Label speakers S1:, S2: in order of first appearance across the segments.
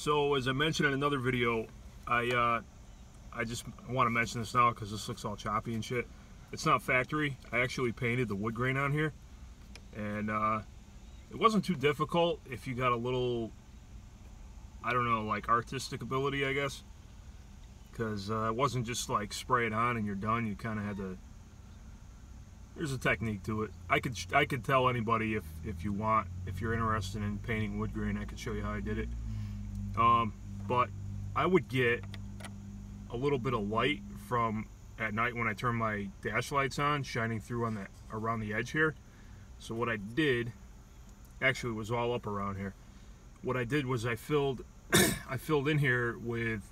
S1: So as I mentioned in another video, I uh, I just want to mention this now because this looks all choppy and shit. It's not factory. I actually painted the wood grain on here, and uh, it wasn't too difficult if you got a little, I don't know, like artistic ability, I guess. Because uh, it wasn't just like spray it on and you're done. You kind of had to. There's a technique to it. I could I could tell anybody if if you want if you're interested in painting wood grain. I could show you how I did it. Um, but I would get a little bit of light from at night when I turn my dash lights on, shining through on the around the edge here. So what I did, actually, was all up around here. What I did was I filled, I filled in here with,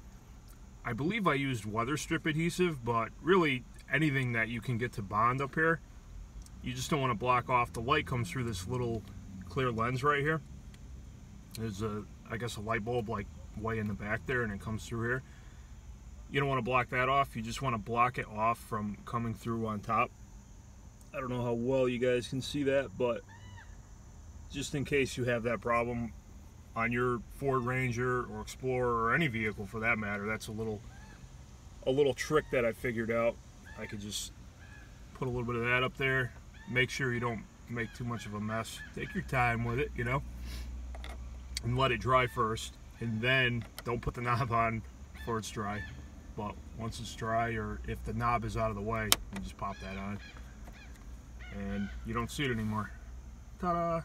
S1: I believe I used weather strip adhesive, but really anything that you can get to bond up here. You just don't want to block off. The light comes through this little clear lens right here. There's a, I guess, a light bulb like way in the back there, and it comes through here. You don't want to block that off. You just want to block it off from coming through on top. I don't know how well you guys can see that but just in case you have that problem on your Ford Ranger or Explorer or any vehicle for that matter that's a little a little trick that I figured out. I could just put a little bit of that up there. Make sure you don't make too much of a mess. Take your time with it you know and let it dry first and then don't put the knob on before it's dry but once it's dry or if the knob is out of the way, you just pop that on and you don't see it anymore. Ta-da!